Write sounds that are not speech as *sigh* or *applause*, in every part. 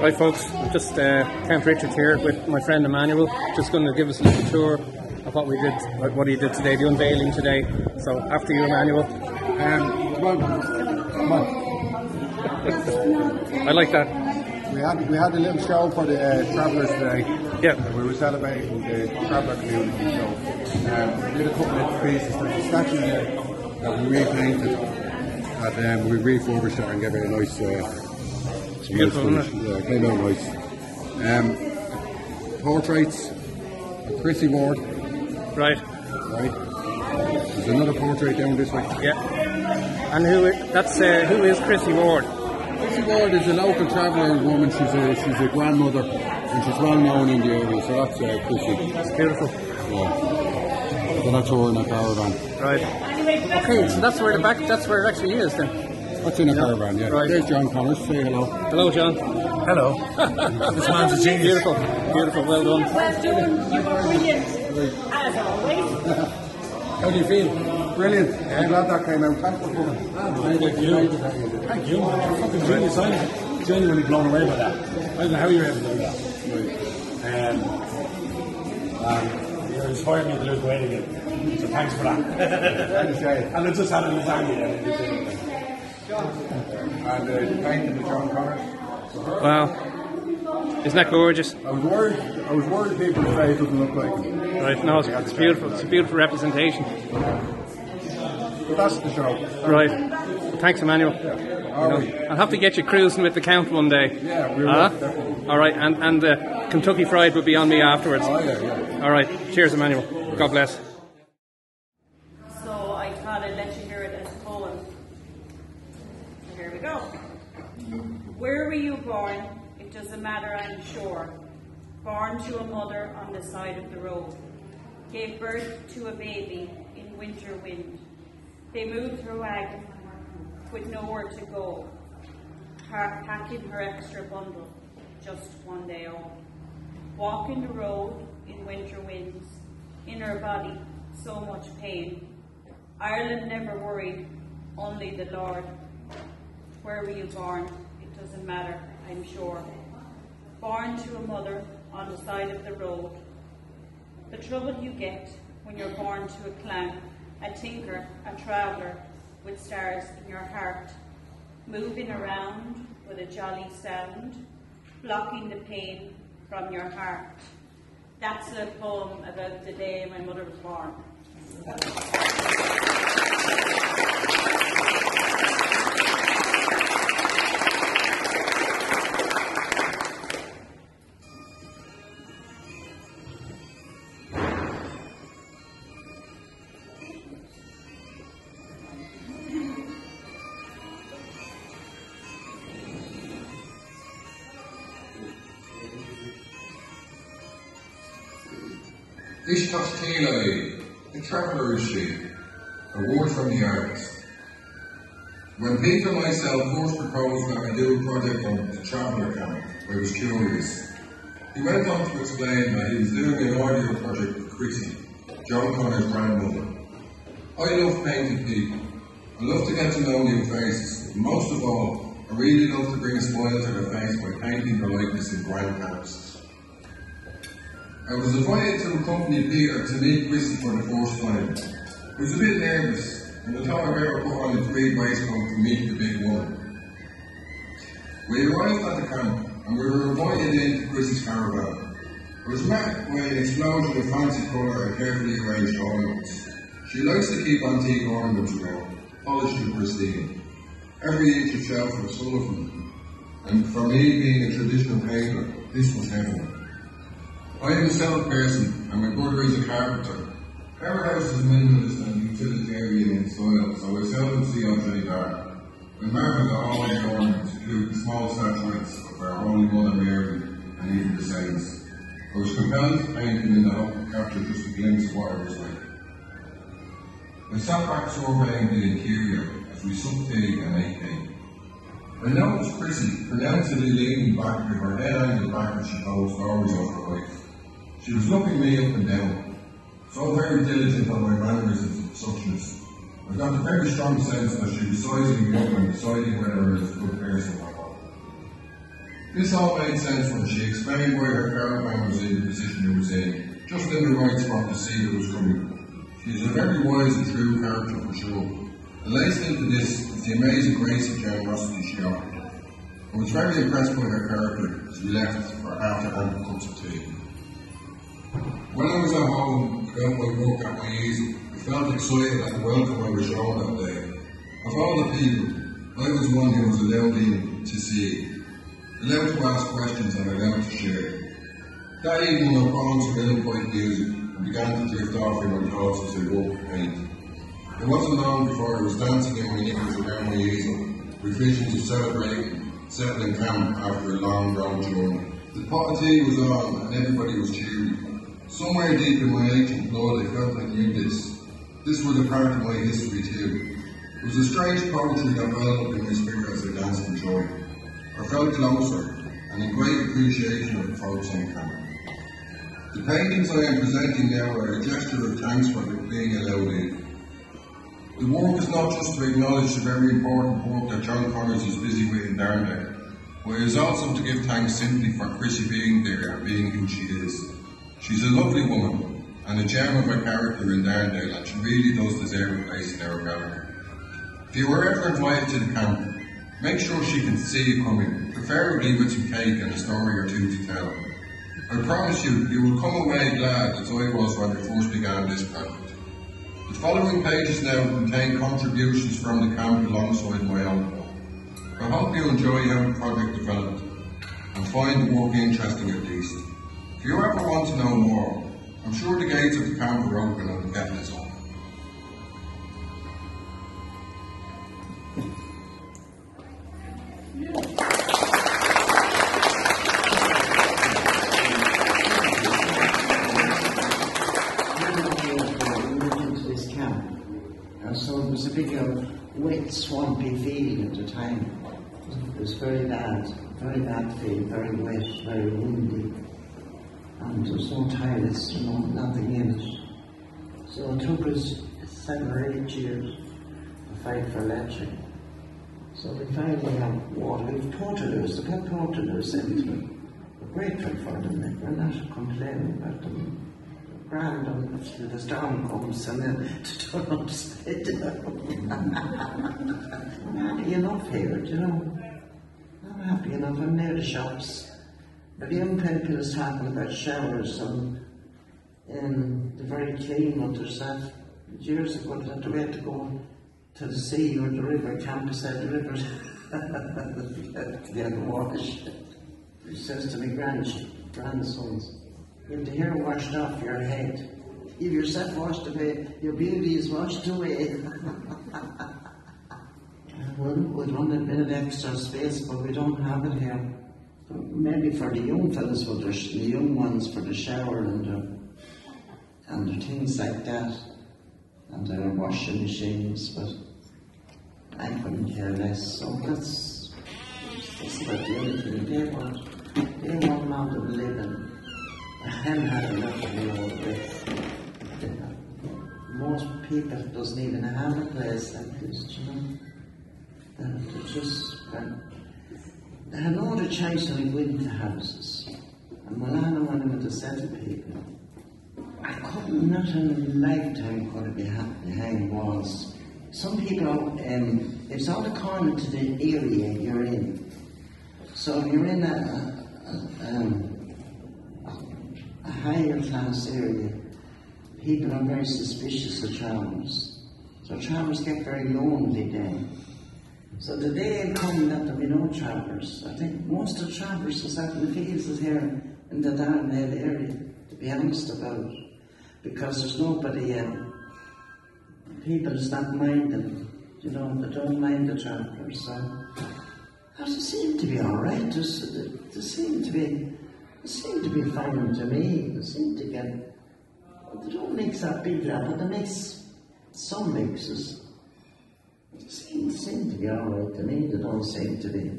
Right, folks, just uh, Count Richard here with my friend Emmanuel. Just going to give us a little tour of what we did, what- he did today, the unveiling today. So after you, Emmanuel. Um, come on, come on. I like that. We had we had a little show for the uh, travellers today. Yeah. We were celebrating the traveller community. So um, we did a couple of pieces. There's a statue there that we repainted. And um, we refurbished it and gave it a nice. Uh, it's beautiful, isn't it? Yeah, it came out nice. Um, portraits. of Chrissy Ward. Right. Right. There's another portrait down this way. Yeah. And who? That's uh, who is Chrissy Ward? Chrissy Ward is a local traveller woman. She's a she's a grandmother and she's well known in the area. So that's uh, Chrissy. It's beautiful. Yeah. So that's her in a caravan. Right. Okay, so that's where the back. That's where it actually is then. That's in a caravan, yeah. Right. There's John Connors. Say hello. Hello, John. Hello. *laughs* this man's a genius. Beautiful, beautiful. Well done. Well done, you were brilliant, as always. *laughs* How do you feel? Brilliant. I'm glad that came out. Thanks for coming. Thank you. Thank you, man. You're fucking genius. I'm genuinely blown away by that. I don't know how you're able to do that. Um, um, you inspired me to lose weight again. So thanks for that. *laughs* and I just had a lasagna. And it it. Uh, the painting of John Connors. Wow. Isn't that gorgeous? I was worried. I was worried people would say it doesn't look like him. Right. No, it's, it's beautiful. It's a beautiful representation. But that's the show. Right. Thanks, Emmanuel. All right. I'll have to get you cruising with the count one day. Yeah, we will, definitely. All right, and and the Kentucky Fried will be on me afterwards. Oh yeah, yeah. All right. Cheers, Emmanuel. God bless. So I thought I'd let you hear it as a poem. So here we go. Where were you born? Matter, I'm sure. Born to a mother on the side of the road. Gave birth to a baby in winter wind. They moved through wagon with nowhere to go. Her packing her extra bundle just one day on. Walking the road in winter winds, in her body so much pain. Ireland never worried, only the Lord. Where were you born? It doesn't matter, I'm sure. Born to a mother on the side of the road. The trouble you get when you're born to a clown, a tinker, a traveller with stars in your heart, moving around with a jolly sound, blocking the pain from your heart. That's a poem about the day my mother was born. Ishtas Taylor, the traveller is she, a word from the artist. When Peter myself first proposed that I do a project on the traveller camp, I was curious. He went on to explain that he was doing an audio project with Chrissy, John Connor's grandmother. I love painting people. I love to get to know new faces. And most of all, I really love to bring a smile to their face by painting their likeness in grand canvases. I was invited to accompany Peter to meet Chrissy for the first time. I was a bit nervous, and I thought I'd put on the tweed waistcoat to meet the big woman. We arrived at the camp, and we were invited into Chrissy's caravan. I was met by an explosion of fancy colour and carefully arranged ornaments. She likes to keep antique ornaments around, polished and pristine. Every inch of shelf was full of them, and for me being a traditional painter, this was heaven. I am a self person, my brother is a carpenter. House is minimalist and utilitarian style, so I seldom see outside marvel at all the ornaments, including small statuettes of our Holy Mother Mary and even the saints. I was compelled to paint in the hope to capture just a glimpse of what it was like. I sat back surveying the interior as we supped tea and ate cake. I noticed Chrissy pronouncedly leaning back with her head angled back as she told stories of her life. She was looking me up and down, so very diligent on my mannerisms and suchness. I got a very strong sense that she was sizing me up and deciding whether I was a good person or not. This all made sense when she explained why her caravan was in the position it was in, just in the right spot to see that was coming. She's a very wise and true character for sure. And laced into this is the amazing grace and generosity she offered. I was very impressed by her character as we left for after ample cups of tea. When I was at home my work at my easel, I felt excited at the welcome I was shown that day. Of all the people, I was one who was allowed in to see, allowed to ask questions and allowed to share. That evening I on some ill music and began to drift off in my thoughts as I walked paint. It wasn't long before I was dancing in my knickers around my easel, with visions of celebrating, settling camp after a long road journey. The pot of tea was on and everybody was cheery. Somewhere deep in my ancient blood I felt I knew this. This was a part of my history too. It was a strange poetry that welled up in my spirit as I danced in joy. I felt closer and in great appreciation of the folks on camera. The paintings I am presenting now are a gesture of thanks for being allowed in. The work is not just to acknowledge the very important work that John Connors is busy with in Darndale, but it is also to give thanks simply for Chrissy being there and being who she is. She's a lovely woman and a gem of a character in Darndale and she really does deserve a place in our gallery. If you were ever invited to the camp, make sure she can see you coming, preferably with some cake and a story or two to tell. I promise you, you will come away glad as I was when I first began this project. The following pages now contain contributions from the camp alongside my own. I hope you enjoy how the project developed and find the work interesting at least. If you ever want to know more, I'm sure the gates of the camp are open and the getting is on. so it was a big uh, wet, swampy field at the time. It was very bad, very bad field, very wet, very windy. There was no toilets, you know, nothing in. So it took us seven or eight years to fight for electric. So we finally have water. We've Portaloos, the pet Portaloos sent me. We're grateful for them, we're not complaining about them. Grand until the storm comes and then *laughs* to turn upside down. *laughs* I'm happy enough here, do you know. I'm happy enough, I'm near the shops. The young people is talking about showers and um, the very clean ones that years ago that we had to go to the sea or the river, camp beside the river *laughs* to get the wash. He says to my grand, grandsons, you have the hair washed off your head. If yourself washed away, your beauty is washed away. *laughs* well, we'd want a bit of extra space, but we don't have it here. Maybe for the young fellas, for the, sh- the young ones, for the shower and the, and the things like that, and the washing machines, but I couldn't care less. So that's, that's about the only thing they want. They want out of living. I haven't had enough of the old days. Most people doesn't even have a place like this, you know. And just, uh, they had the chance to go into houses. And when I went in with the set of people, I couldn't, not in a lifetime could it be behind walls. Some people, um, it's all according to the area you're in. So if you're in a, a, a, um, a higher class area, people are very suspicious of travellers. So travellers get very lonely then. So the day come that there will be no travellers, I think most of the travellers was out in the fields is here in the Darndale area, to be honest about it. Because there's nobody, um, people is not minding, you know, they don't mind the travellers. So they seem to be alright, they, they seem to be, they seem to be fine to me, they seem to get, they don't mix that big lot, but they mix some mixes. They seem, seem to be alright to me, they don't seem to be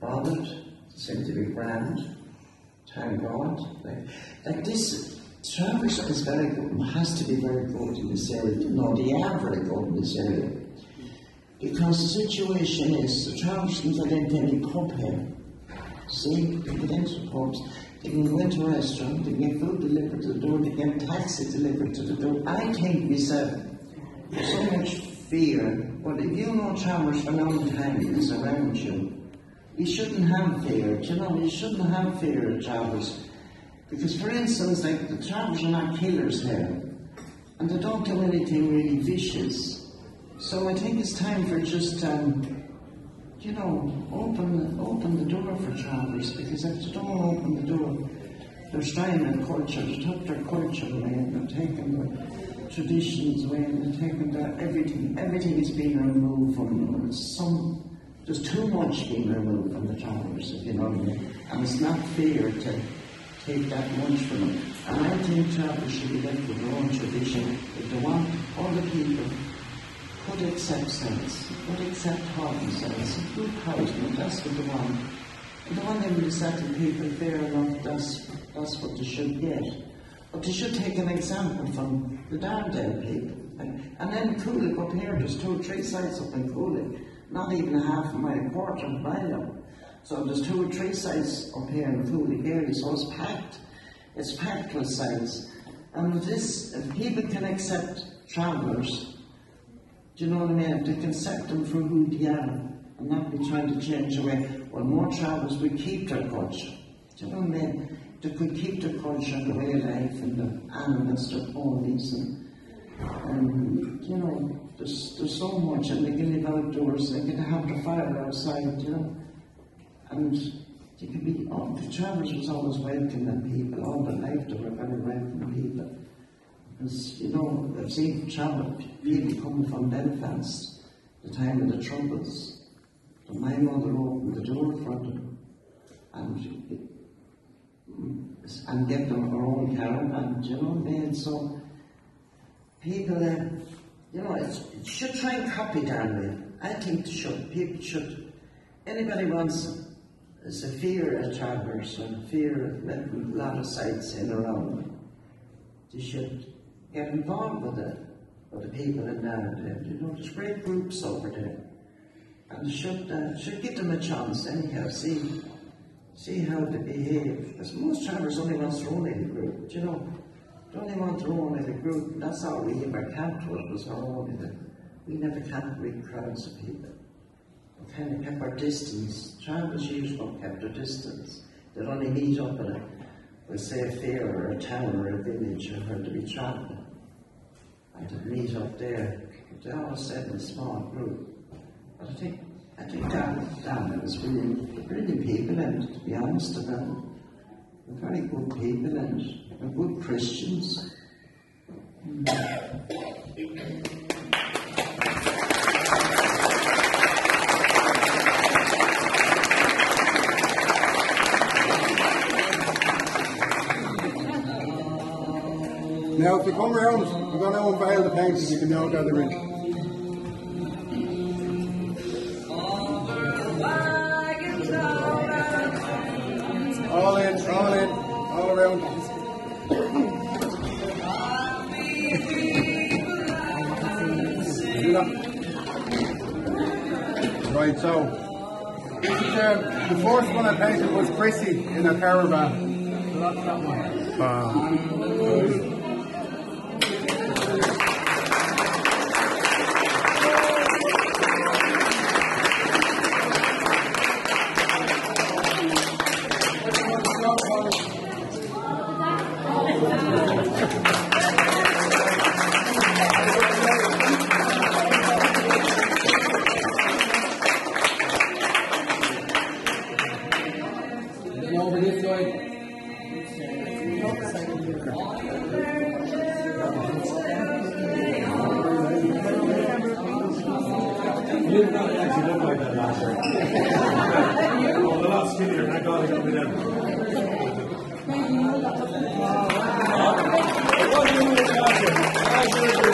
bothered, seem to be grand. Thank God. Like, like this, Travers is very good, has to be very good in this area. No, they are very good in this area. Because the situation is, the Traversons are then any pub here. See, get into pubs, they can go into a restaurant, they can get food delivered to the door, they get taxi delivered to the door. I think myself, there's so much fear, but if you know Chalmers for a long time is around you, you shouldn't have fear, you know, you shouldn't have fear of Chalmers. Because, for instance, like the Chalmers are not killers here, and they don't do anything really vicious. So I think it's time for just, um, you know, open open the door for Chalmers, because if they don't open the door, they're trying their culture, they took their culture away, and they're taking their traditions they're taking their everything, everything is being removed from. And some, there's too much being removed from the if you know. And it's not fair to take that much from them. And I think Chalmers should be left with their own tradition. If they want other people could accept sense, could accept common sense, good housing, that's what they want. And the one thing with setting people fair enough, that's, that's what they should get. But they should take an example from the Darndale people. And, then Coolock up here, there's two or three sites up in Coolock, not even a half a mile, a quarter of a mile. So there's two or three sites up here in Coolock area, so it's packed. It's packed with sites. And this, if people can accept travellers, do you know what I mean? If they can accept them for who they are and not be trying to change away. Well, more travellers will keep their culture. Do you know what I mean? They could keep their culture and the way of life and the animals, their ponies and, and you know, there's, there's so much and they can live outdoors, they can have the fire outside, you know. And you can be, oh, the travellers was always welcoming people, all the life they were very welcoming people. Because, you know, I've seen travel people coming from Belfast, the time of the Troubles. So my mother opened the door for them and, and them her own caravan, you know mean? So people, uh, you know, it should try and copy down Darndale. I think should. People should. Anybody wants there's a fear of travelers and fear of a lot of sites in around. They should get involved with it, with the people in there. You know, there's great groups over there. And should, uh, should give them a chance anyhow, see see how they behave. Because most travelers only want their own the group, you know? They only want to their own the group. That's how we ever camped with, was our own little. We never camped with crowds of people. We kind of kept our distance. Travelers usually kept their distance. They'd only meet up in a, let's say, a fair or a town or a village or where to be traveling. And to meet up there. They always said in a small group. But I think I think that that was really really people and to be honest about they're very good people and they're good Christians. Now, if you come around, we're going to unveil the paintings. You can now gather in. So this is, uh, the first one I painted was Chrissy in a caravan. So that's that one. Over You didn't actually look like that last year. oh, a lot skinnier. That guy got it me there. It